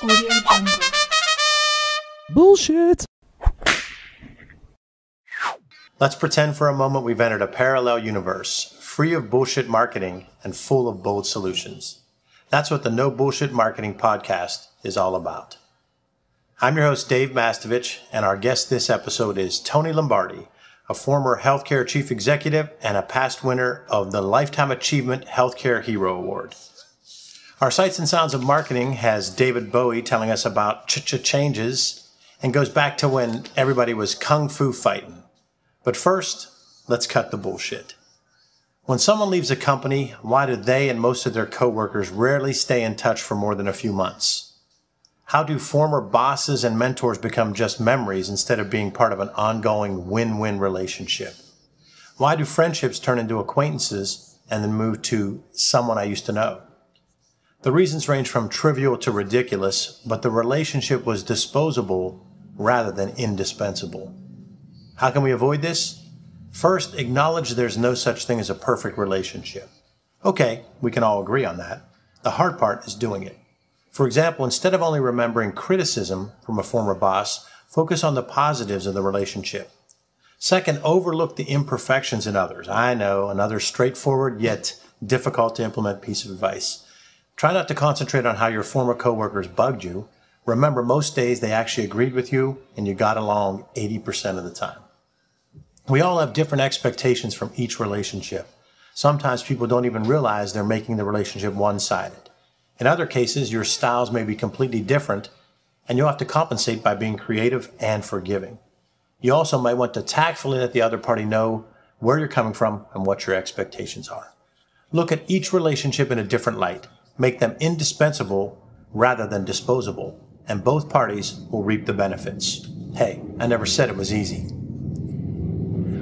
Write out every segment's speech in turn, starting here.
Audio Jungle. Bullshit. Let's pretend for a moment we've entered a parallel universe, free of bullshit marketing and full of bold solutions. That's what the No Bullshit Marketing podcast is all about. I'm your host, Dave Mastovich, and our guest this episode is Tony Lombardi, a former healthcare chief executive and a past winner of the Lifetime Achievement Healthcare Hero Award. Our Sights and Sounds of Marketing has David Bowie telling us about ch-ch changes and goes back to when everybody was kung fu fighting. But first, let's cut the bullshit. When someone leaves a company, why do they and most of their coworkers rarely stay in touch for more than a few months? How do former bosses and mentors become just memories instead of being part of an ongoing win-win relationship? Why do friendships turn into acquaintances and then move to someone I used to know? The reasons range from trivial to ridiculous, but the relationship was disposable rather than indispensable. How can we avoid this? First, acknowledge there's no such thing as a perfect relationship. Okay, we can all agree on that. The hard part is doing it. For example, instead of only remembering criticism from a former boss, focus on the positives of the relationship. Second, overlook the imperfections in others. I know, another straightforward yet difficult to implement piece of advice. Try not to concentrate on how your former coworkers bugged you. Remember, most days they actually agreed with you and you got along 80% of the time. We all have different expectations from each relationship. Sometimes people don't even realize they're making the relationship one sided. In other cases, your styles may be completely different, and you'll have to compensate by being creative and forgiving. You also might want to tactfully let the other party know where you're coming from and what your expectations are. Look at each relationship in a different light. Make them indispensable rather than disposable, and both parties will reap the benefits. Hey, I never said it was easy.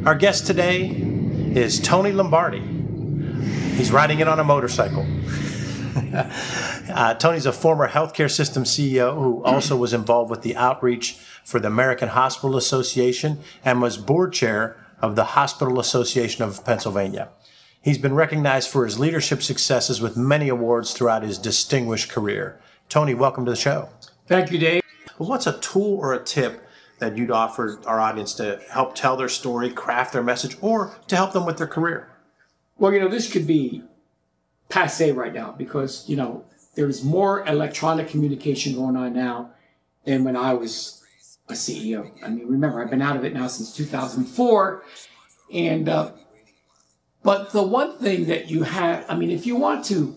Our guest today is Tony Lombardi. He's riding in on a motorcycle. uh, Tony's a former healthcare system CEO who also was involved with the outreach for the American Hospital Association and was board chair of the Hospital Association of Pennsylvania. He's been recognized for his leadership successes with many awards throughout his distinguished career. Tony, welcome to the show. Thank you, Dave. What's a tool or a tip that you'd offer our audience to help tell their story, craft their message, or to help them with their career? Well, you know, this could be passe right now because, you know, there's more electronic communication going on now than when I was a CEO. I mean, remember, I've been out of it now since 2004. And, uh, but the one thing that you have, I mean, if you want to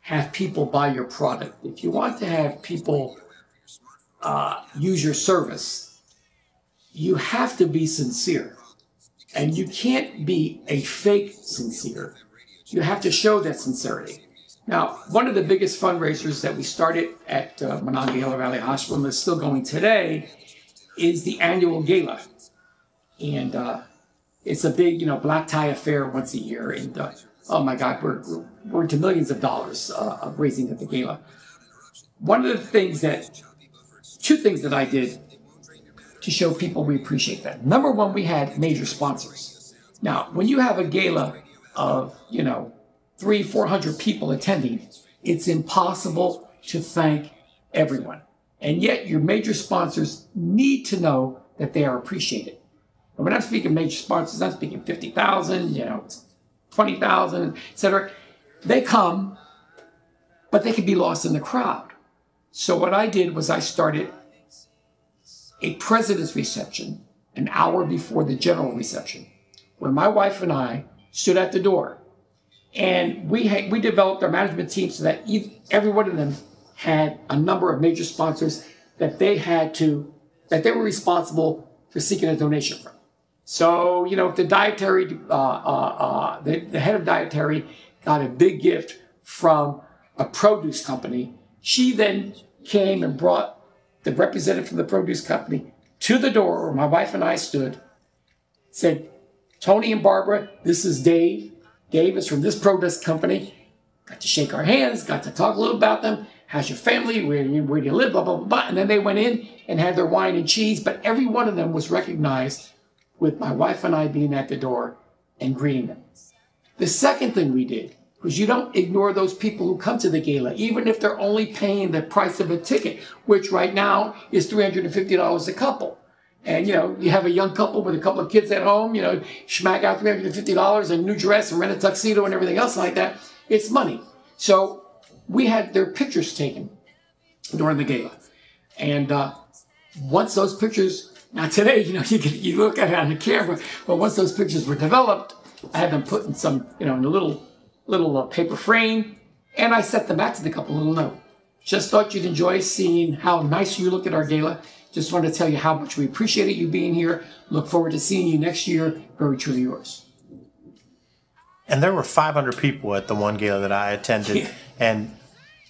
have people buy your product, if you want to have people uh, use your service, you have to be sincere. And you can't be a fake sincere. You have to show that sincerity. Now, one of the biggest fundraisers that we started at uh, Monongahela Valley Hospital and is still going today is the annual gala. And uh, it's a big, you know, black tie affair once a year. And uh, oh my God, we're, we're into millions of dollars uh, of raising at the gala. One of the things that two things that I did to show people we appreciate that. Number one, we had major sponsors. Now, when you have a gala of, you know, three, 400 people attending, it's impossible to thank everyone. And yet your major sponsors need to know that they are appreciated. And when I'm speaking major sponsors, I'm speaking 50,000, you know, 20,000, et cetera. They come, but they can be lost in the crowd. So what I did was I started a president's reception an hour before the general reception, where my wife and I stood at the door, and we had, we developed our management team so that every one of them had a number of major sponsors that they had to that they were responsible for seeking a donation from. So you know, the dietary uh, uh, uh, the, the head of dietary got a big gift from a produce company she then came and brought the representative from the produce company to the door where my wife and I stood, said, Tony and Barbara, this is Dave. Dave is from this produce company. Got to shake our hands, got to talk a little about them. How's your family? Where, where do you live? Blah, blah, blah, blah. And then they went in and had their wine and cheese, but every one of them was recognized with my wife and I being at the door and greeting them. The second thing we did was you don't ignore those people who come to the gala, even if they're only paying the price of a ticket, which right now is $350 a couple. And, you know, you have a young couple with a couple of kids at home, you know, smack out $350 and new dress and rent a tuxedo and everything else like that. It's money. So we had their pictures taken during the gala. And uh, once those pictures, now today, you know, you, can, you look at it on the camera, but once those pictures were developed, I had them put in some, you know, in a little little uh, paper frame, and I sent them back to the couple, little note. Just thought you'd enjoy seeing how nice you look at our gala. Just wanted to tell you how much we appreciated you being here. Look forward to seeing you next year. Very truly yours. And there were 500 people at the one gala that I attended, yeah. and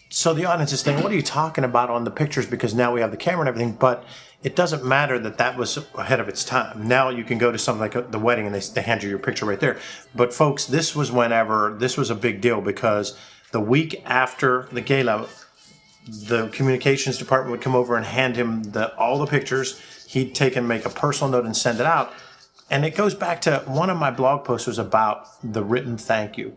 so the audience is thinking, "What are you talking about on the pictures?" Because now we have the camera and everything, but it doesn't matter that that was ahead of its time. Now you can go to something like uh, the wedding and they, they hand you your picture right there. But folks, this was whenever this was a big deal because the week after the gala, the communications department would come over and hand him the, all the pictures. He'd take and make a personal note and send it out. And it goes back to one of my blog posts was about the written thank you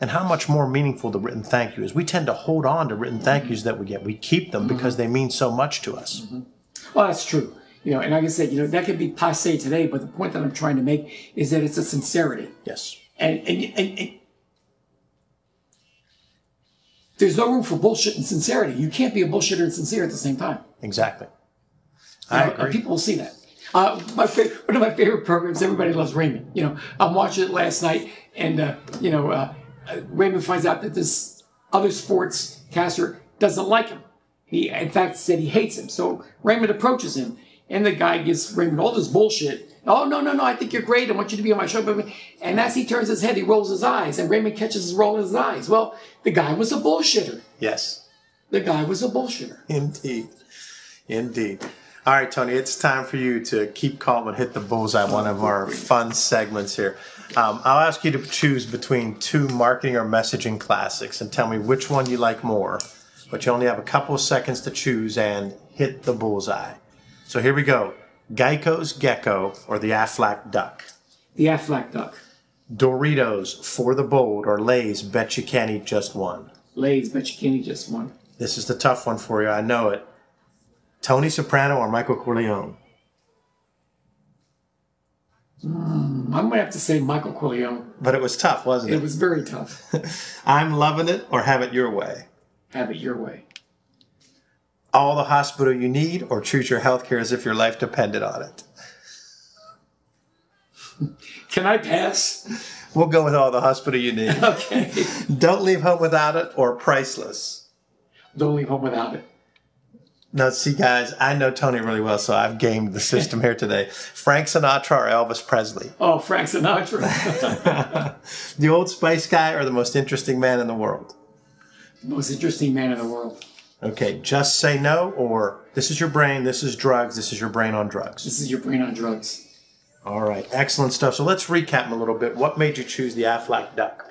and how much more meaningful the written thank you is. We tend to hold on to written thank mm-hmm. yous that we get. We keep them because mm-hmm. they mean so much to us. Mm-hmm. Well, that's true. You know, and like I said, you know, that could be passe today, but the point that I'm trying to make is that it's a sincerity. Yes. And and, and, and there's no room for bullshit and sincerity. You can't be a bullshitter and sincere at the same time. Exactly. I know, agree. People will see that. Uh, my favorite, one of my favorite programs. Everybody loves Raymond. You know, I'm watching it last night, and uh, you know, uh, Raymond finds out that this other sports caster doesn't like him. He, in fact, said he hates him. So Raymond approaches him, and the guy gives Raymond all this bullshit. Oh, no, no, no, I think you're great. I want you to be on my show. And as he turns his head, he rolls his eyes, and Raymond catches his roll in his eyes. Well, the guy was a bullshitter. Yes. The guy was a bullshitter. Indeed. Indeed. All right, Tony, it's time for you to keep calm and hit the bullseye, one of our fun segments here. Um, I'll ask you to choose between two marketing or messaging classics and tell me which one you like more but you only have a couple of seconds to choose and hit the bullseye. So here we go Geico's Gecko or the Aflac Duck? The Aflac Duck. Doritos for the bold or Lay's Bet You Can't Eat Just One? Lay's Bet You Can't Eat Just One. This is the tough one for you, I know it. Tony Soprano or Michael Corleone? Mm, I'm going to have to say Michael Corleone. But it was tough, wasn't it? It was very tough. I'm loving it or have it your way? Have it your way. All the hospital you need, or treat your health care as if your life depended on it. Can I pass? We'll go with all the hospital you need. okay. Don't leave home without it, or priceless. Don't leave home without it. Now, see, guys, I know Tony really well, so I've gamed the system here today. Frank Sinatra or Elvis Presley? Oh, Frank Sinatra. the Old Spice guy or the most interesting man in the world? Most interesting man in the world. Okay, just say no, or this is your brain, this is drugs, this is your brain on drugs. This is your brain on drugs. All right, excellent stuff. So let's recap a little bit. What made you choose the Aflac duck?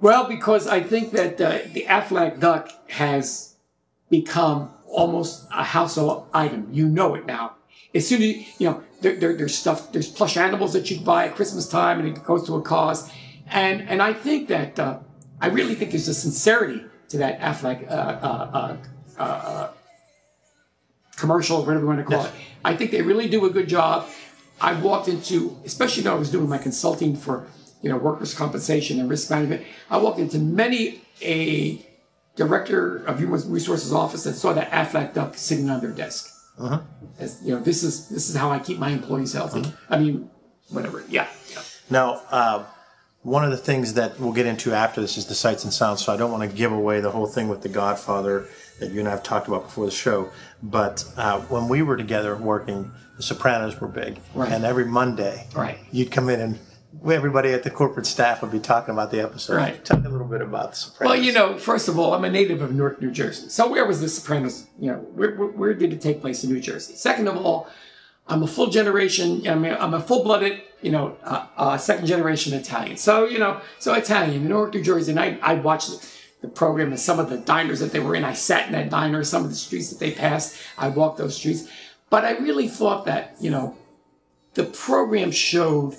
Well, because I think that uh, the Aflac duck has become almost a household item. You know it now. As soon as you know, there, there, there's stuff, there's plush animals that you buy at Christmas time, and it goes to a cause. And and I think that uh, I really think there's a sincerity to that Aflac uh, uh, uh, uh commercial, whatever you want to call yes. it. I think they really do a good job. I walked into, especially when I was doing my consulting for, you know, workers' compensation and risk management. I walked into many a director of human resources office and saw that Aflac duck sitting on their desk. Uh-huh. As, you know, this is this is how I keep my employees healthy. Uh-huh. I mean, whatever. Yeah. yeah. Now, uh, one of the things that we'll get into after this is the sights and sounds. So I don't want to give away the whole thing with The Godfather that you and I have talked about before the show. But uh, when we were together working, The Sopranos were big, right. and every Monday, right. you'd come in and everybody at the corporate staff would be talking about the episode. Right. Talk a little bit about The Sopranos. Well, you know, first of all, I'm a native of Newark, New Jersey. So where was The Sopranos? You know, where, where, where did it take place in New Jersey? Second of all, I'm a full generation. I'm a, I'm a full-blooded, you know, uh, uh, second generation Italian. So you know, so Italian in Newark, New Jersey, and I I watched the program and some of the diners that they were in. I sat in that diner, some of the streets that they passed. I walked those streets, but I really thought that you know, the program showed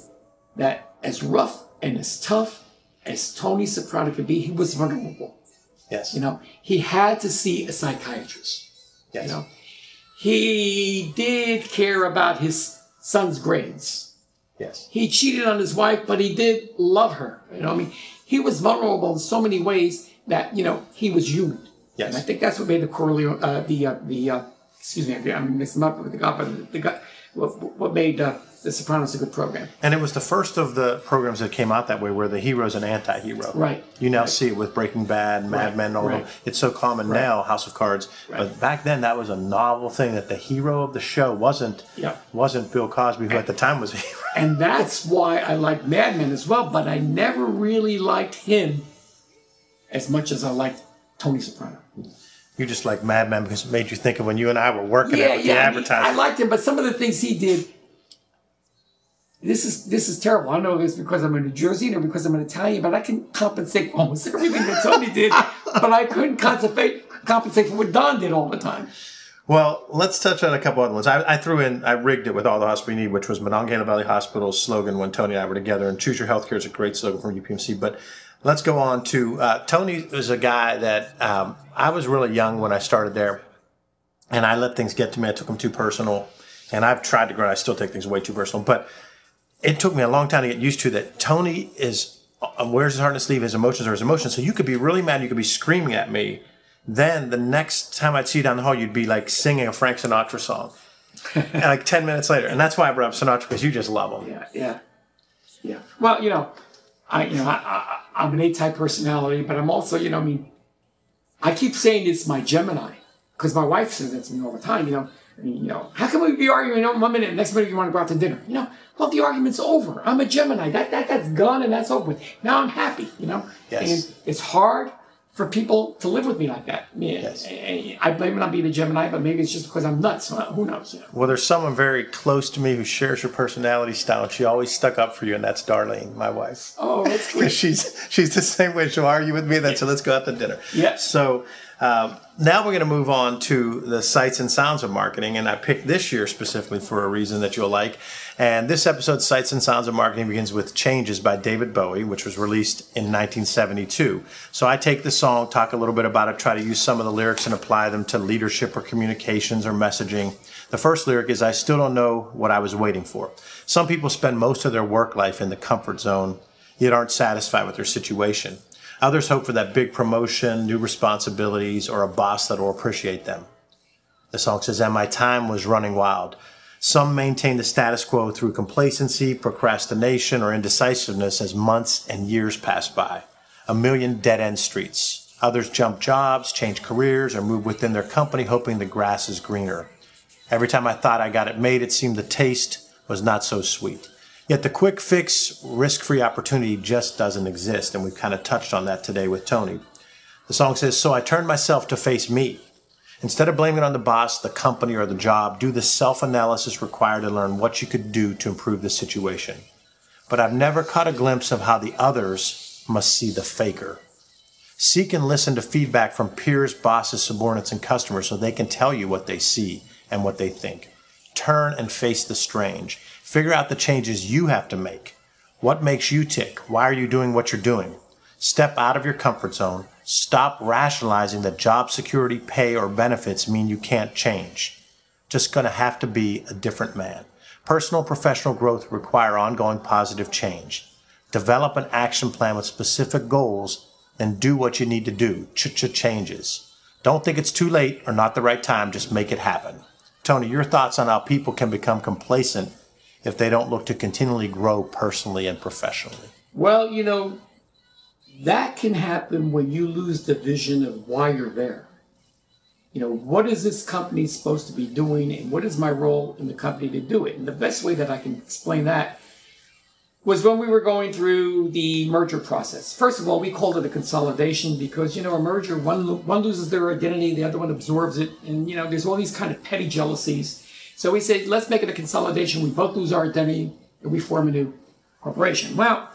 that as rough and as tough as Tony Soprano could be, he was vulnerable. Yes. You know, he had to see a psychiatrist. yes. You know, he did care about his son's grades. Yes. He cheated on his wife, but he did love her. You know, I mean, he was vulnerable in so many ways that you know he was human. Yes. And I think that's what made the Corleone, uh, the uh, the uh, excuse me, I'm mixing up with the Godfather. The, the, what, what made uh, the Sopranos is a good program? And it was the first of the programs that came out that way where the hero's an anti hero. Right. You now see it with Breaking Bad, Mad Right. Men, all of them. It's so common now, House of Cards. Right. But back then that was a novel thing that the hero of the show wasn't Yeah. wasn't Bill Cosby, who at the time was a hero. And that's why I like Mad Men as well. But I never really liked him as much as I liked Tony Soprano. You just like Mad Men because it made you think of when you and I were working Yeah, at the yeah. I, mean, advertising. I liked him, but some of the things he did. This is this is terrible. I know it's because I'm a New Jersey or because I'm an Italian, but I can compensate for almost everything that Tony did. but I couldn't compensate compensate for what Don did all the time. Well, let's touch on a couple other ones. I, I threw in, I rigged it with All the Hospital You Need, which was Monongahela Valley Hospital's slogan when Tony and I were together. And Choose Your Healthcare is a great slogan from UPMC. But let's go on to uh, Tony is a guy that um, I was really young when I started there. And I let things get to me. I took them too personal. And I've tried to grow. I still take things way too personal. But it took me a long time to get used to that. Tony is uh, wears his heart on his sleeve. His emotions are his emotions. So you could be really mad. You could be screaming at me. Then the next time I'd see you down the hall, you'd be like singing a Frank Sinatra song. and like 10 minutes later. And that's why I brought up Sinatra because you just love him. Yeah, yeah, yeah. Well, you know, I you know I, I I'm an A-type personality, but I'm also you know I mean, I keep saying it's my Gemini because my wife says that to me all the time. You know, you know, how can we be arguing you know, one minute, next minute you want to go out to dinner? You know, well the argument's over. I'm a Gemini. That that that's gone and that's over with. Now I'm happy. You know, Yes. and it's hard for people to live with me like that. Yes. I, blame it on being a Gemini, but maybe it's just because I'm nuts. Uh, who knows? You know? Well, there's someone very close to me who shares your personality style. And she always stuck up for you, and that's Darlene, my wife. Oh, that's great. She's she's the same way. She'll argue with me. Then so let's go out to dinner. Yeah. So um, now we're going to move on to the sights and sounds of marketing, and I picked this year specifically for a reason that you'll like. And this episode, Sights and Sounds of Marketing, begins with Changes by David Bowie, which was released in 1972. So I take the song, talk a little bit about it, try to use some of the lyrics and apply them to leadership or communications or messaging. The first lyric is I still don't know what I was waiting for. Some people spend most of their work life in the comfort zone, yet aren't satisfied with their situation. Others hope for that big promotion, new responsibilities, or a boss that will appreciate them. The song says, And my time was running wild. Some maintain the status quo through complacency, procrastination, or indecisiveness as months and years pass by. A million dead end streets. Others jump jobs, change careers, or move within their company hoping the grass is greener. Every time I thought I got it made, it seemed the taste was not so sweet. Yet the quick fix, risk free opportunity just doesn't exist, and we've kind of touched on that today with Tony. The song says, So I turned myself to face me. Instead of blaming it on the boss, the company, or the job, do the self analysis required to learn what you could do to improve the situation. But I've never caught a glimpse of how the others must see the faker. Seek and listen to feedback from peers, bosses, subordinates, and customers so they can tell you what they see and what they think. Turn and face the strange. Figure out the changes you have to make. What makes you tick? Why are you doing what you're doing? Step out of your comfort zone. Stop rationalizing that job security, pay, or benefits mean you can't change. Just gonna have to be a different man. Personal professional growth require ongoing positive change. Develop an action plan with specific goals and do what you need to do. Ch-ch changes. Don't think it's too late or not the right time, just make it happen. Tony, your thoughts on how people can become complacent if they don't look to continually grow personally and professionally? Well, you know, that can happen when you lose the vision of why you're there. You know, what is this company supposed to be doing and what is my role in the company to do it? And the best way that I can explain that was when we were going through the merger process. First of all, we called it a consolidation because, you know, a merger, one, one loses their identity, the other one absorbs it. And, you know, there's all these kind of petty jealousies. So we said, let's make it a consolidation. We both lose our identity and we form a new corporation. Well,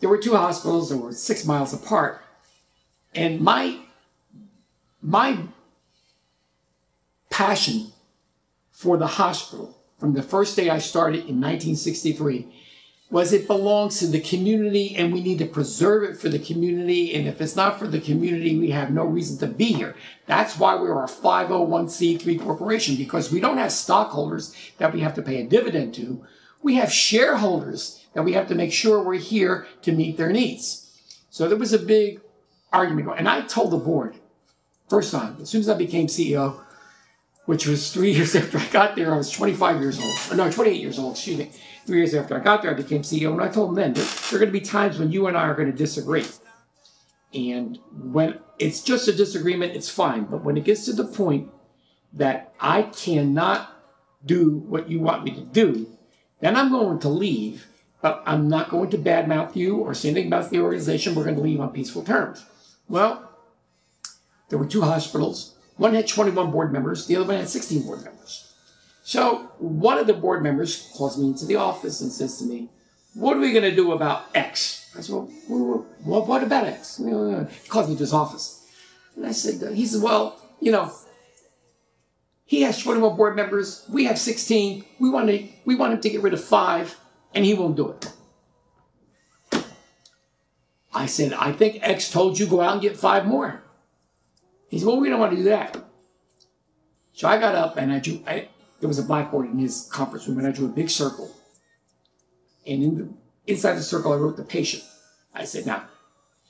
there were two hospitals that were six miles apart. And my, my passion for the hospital from the first day I started in 1963 was it belongs to the community and we need to preserve it for the community. And if it's not for the community, we have no reason to be here. That's why we're a 501c3 corporation because we don't have stockholders that we have to pay a dividend to. We have shareholders that we have to make sure we're here to meet their needs. So there was a big argument going. And I told the board, first time, as soon as I became CEO, which was three years after I got there, I was 25 years old. Uh, no, 28 years old, excuse me. Three years after I got there, I became CEO. And I told them then, there, there are going to be times when you and I are going to disagree. And when it's just a disagreement, it's fine. But when it gets to the point that I cannot do what you want me to do, then I'm going to leave. But I'm not going to badmouth you or say anything about the organization. We're going to leave on peaceful terms. Well, there were two hospitals. One had 21 board members, the other one had 16 board members. So one of the board members calls me into the office and says to me, What are we going to do about X? I said, Well, what about X? He calls me to his office. And I said, uh, He said, Well, you know, he has 21 board members. We have 16. We want to we want him to get rid of five, and he won't do it. I said, I think X told you go out and get five more. He said, Well, we don't want to do that. So I got up and I drew. I, there was a blackboard in his conference room, and I drew a big circle. And in the, inside the circle, I wrote the patient. I said, Now,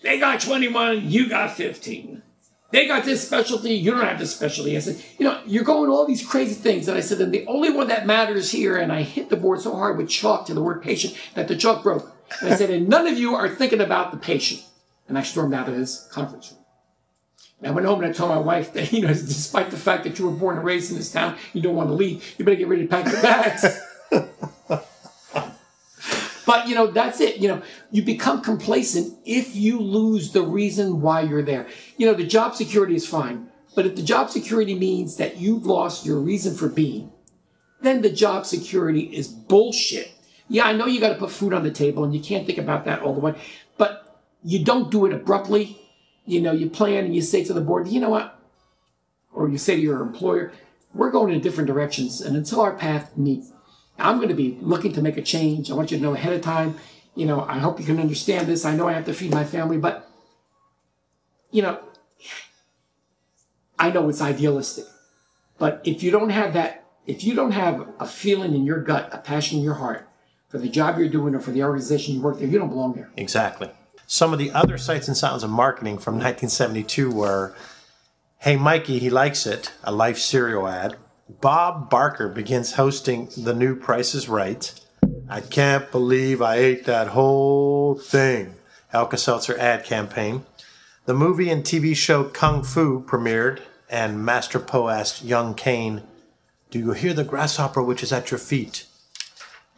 they got 21, you got 15. They got this specialty, you don't have this specialty. I said, you know, you're going all these crazy things. And I said, and the only one that matters here, and I hit the board so hard with chalk to the word patient that the chalk broke. And I said, and none of you are thinking about the patient. And I stormed out of his conference room. And I went home and I told my wife that, you know, despite the fact that you were born and raised in this town, you don't want to leave. You better get ready to pack your bags. But you know, that's it. You know, you become complacent if you lose the reason why you're there. You know, the job security is fine, but if the job security means that you've lost your reason for being, then the job security is bullshit. Yeah, I know you got to put food on the table and you can't think about that all the way, but you don't do it abruptly. You know, you plan and you say to the board, you know what? Or you say to your employer, we're going in different directions. And until our path meet, I'm going to be looking to make a change. I want you to know ahead of time. You know, I hope you can understand this. I know I have to feed my family, but, you know, I know it's idealistic. But if you don't have that, if you don't have a feeling in your gut, a passion in your heart for the job you're doing or for the organization you work there, you don't belong there. Exactly. Some of the other sights and sounds of marketing from 1972 were Hey Mikey, he likes it, a Life cereal ad. Bob Barker begins hosting the new Price is Right. I can't believe I ate that whole thing. Alka Seltzer ad campaign. The movie and TV show Kung Fu premiered, and Master Po asked young Caine, Do you hear the grasshopper which is at your feet?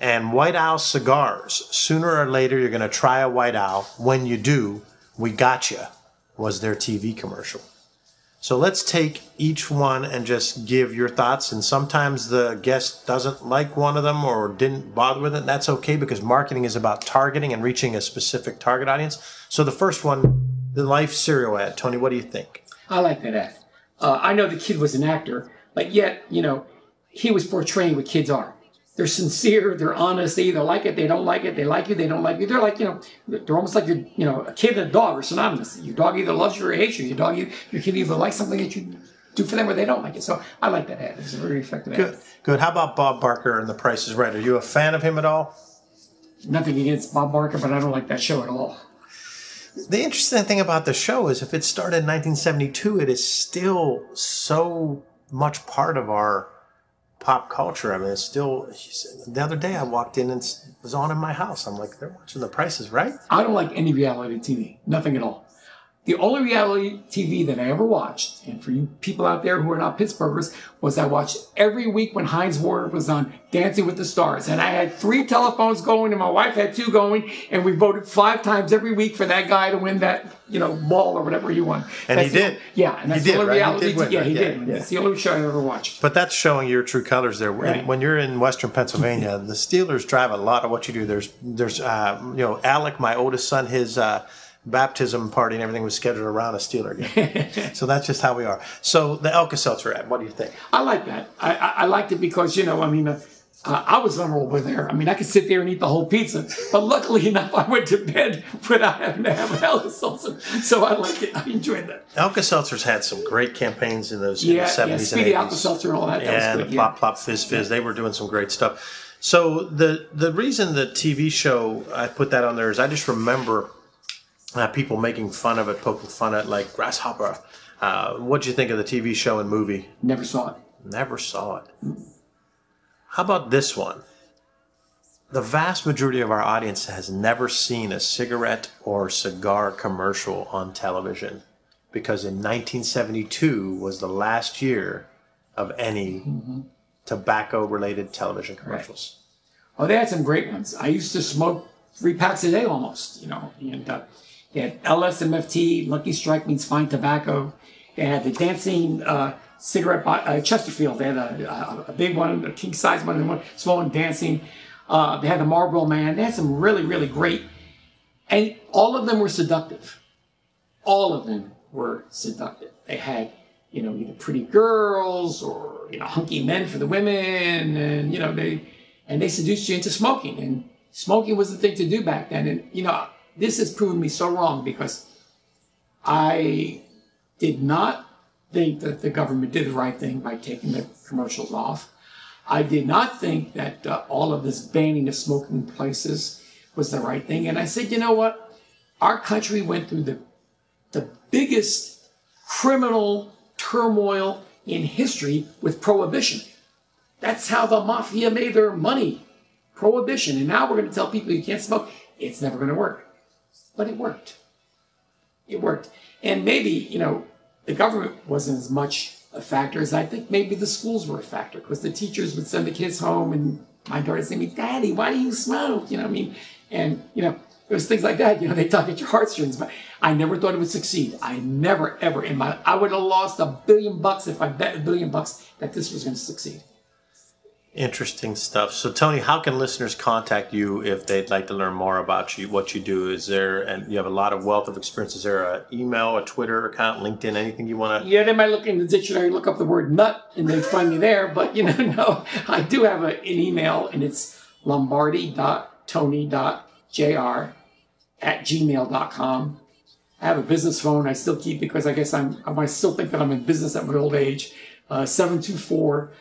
And White Owl cigars. Sooner or later, you're going to try a White Owl. When you do, we gotcha, was their TV commercial. So let's take each one and just give your thoughts. And sometimes the guest doesn't like one of them or didn't bother with it. That's okay because marketing is about targeting and reaching a specific target audience. So the first one, the Life cereal ad. Tony, what do you think? I like that ad. Uh, I know the kid was an actor, but yet, you know, he was portraying what kids are. They're sincere. They're honest. They either like it, they don't like it. They like you, they don't like you. They're like you know, they're almost like your you know a kid and a dog are synonymous. Your dog either loves you or hates you. Your dog, your kid either likes something that you do for them or they don't like it. So I like that ad. It's a very effective Good. ad. Good. How about Bob Barker and The Price is Right? Are you a fan of him at all? Nothing against Bob Barker, but I don't like that show at all. The interesting thing about the show is if it started in 1972, it is still so much part of our pop culture. I mean, it's still. The other day, I walked in and it was on in my house. I'm like, they're watching The Price is Right? I don't like any reality TV. Nothing at all. The only reality TV that I ever watched, and for you people out there who are not Pittsburghers, was I watched every week when Hines Ward was on Dancing with the Stars. And I had three telephones going, and my wife had two going, and we voted five times every week for that guy to win that, you know, ball or whatever he won. And That's he did. yeah, and that's He the did, only right? He reality did win, TV. Yeah, he Yeah, did. yeah. That's the only show I ever watched. But that's showing your true colors there. When, Right. when you're in Western Pennsylvania, the Steelers drive a lot of what you do. There's, there's, uh, you know, Alec, my oldest son, his uh, baptism party and everything was scheduled around a Steeler game. so that's just how we are. So the Alka Seltzer ad, what do you think? I like that. I, I, I liked it because, you know, I mean, uh, uh, I was vulnerable there. I mean, I could sit there and eat the whole pizza, but luckily enough, I went to bed without having to have Alka Seltzer. So I like it. I enjoyed that. Alka Seltzer's had some great campaigns in those Yeah, in the 70s yeah, and 80s. Alka Seltzer and all that. that yeah, was and good. the yeah. plop plop fizz fizz. They were doing some great stuff. So the the reason the TV show I put that on there is I just remember uh, people making fun of it, poking fun at like Grasshopper. Uh, what do you think of the TV show and movie? Never saw it. Never saw it. How about this one? The vast majority of our audience has never seen a cigarette or cigar commercial on television because in 1972 was the last year of any tobacco related television commercials. Oh, they had some great ones. I used to smoke three packs a day almost, you know. And uh, they had LSMFT, Lucky Strike means fine tobacco. They had the dancing uh, cigarette, bo- uh, Chesterfield. They had a, a, a big one, a king size one, and one small one dancing. Uh, they had the Marlboro Man. They had some really, really great, and all of them were seductive. All of them were seductive. They had, you know, either pretty girls or you know hunky men for the women, and you know they and they seduced you into smoking. And smoking was the thing to do back then. And you know, this has proven me so wrong because I did not think that the government did the right thing by taking the commercials off. I did not think that uh, all of this banning of smoking places was the right thing. And I said, you know what? Our country went through the the biggest criminal turmoil in history with prohibition. That's how the mafia made their money. Prohibition. And now we're going to tell people you can't smoke. It's never going to work. But it worked. It worked. And maybe, you know, the government wasn't as much a factor as I think maybe the schools were a factor because the teachers would send the kids home and my daughter would say to me, Daddy, why do you smoke? You know what I mean? And, you know, it was things like that. You know, they tug at your heartstrings. But I never thought it would succeed. I never, ever in my, I would have lost a billion bucks if I bet a billion bucks that this was going to succeed. Interesting stuff. So, Tony, how can listeners contact you if they'd like to learn more about you, what you do? Is there, and you have a lot of wealth of experience. Is there a email, a Twitter account, LinkedIn, anything you want to? Yeah, they might look in the dictionary, look up the word nut, and they find me there. But, you know, no, I do have a, an email, and it's lombardi.tony.jr at gmail.com. I have a business phone I still keep because I guess I'm, I still think that I'm in business at my old age. Uh, 724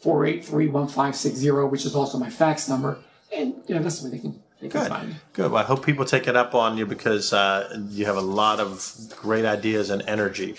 483 1560, which is also my fax number. And, you know, that's where they can, they can find me. Good. Well, I hope people take it up on you because uh, you have a lot of great ideas and energy.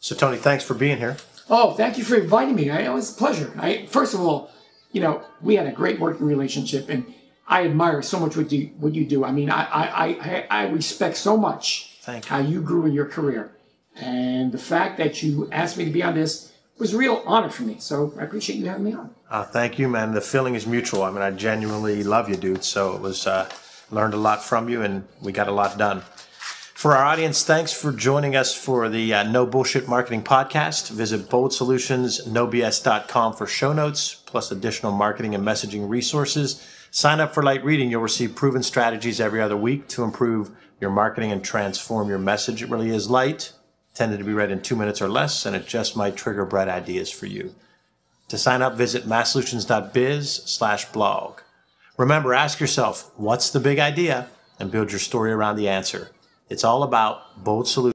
So, Tony, thanks for being here. Oh, thank you for inviting me. I, it was a pleasure. I, first of all, you know, we had a great working relationship, and I admire so much what you what you do. I mean, I I, I, I respect so much Thank you. how you grew in your career, and the fact that you asked me to be on this was a real honor for me. So I appreciate you having me on. Uh, thank you, man. The feeling is mutual. I mean, I genuinely love you, dude. So it was uh, learned a lot from you, and we got a lot done. For our audience, thanks for joining us for the uh, No Bullshit Marketing Podcast. Visit boldsolutionsnobs.com for show notes, plus additional marketing and messaging resources. Sign up for light reading. You'll receive proven strategies every other week to improve your marketing and transform your message. It really is light, tended to be read in two minutes or less, and it just might trigger bright ideas for you. To sign up, visit massolutions.biz slash blog. Remember, ask yourself, what's the big idea? And build your story around the answer. It's all about bold solutions.